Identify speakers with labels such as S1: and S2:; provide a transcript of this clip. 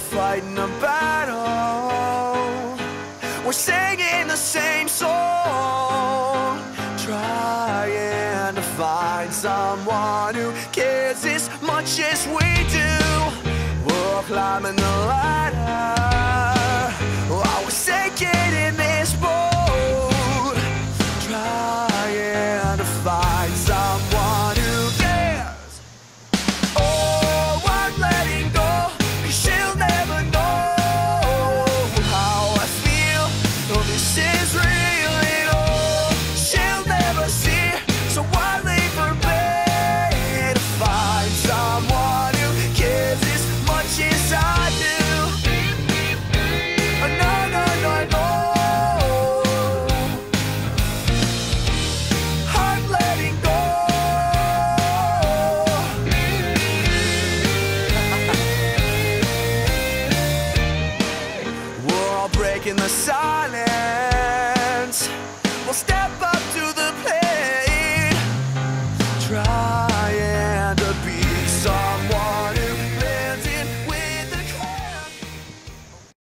S1: fighting a battle. We're singing the same song, trying to find someone who cares as much as we do. We're climbing the ladder. While breaking the silence. We'll step up to the plate. Try.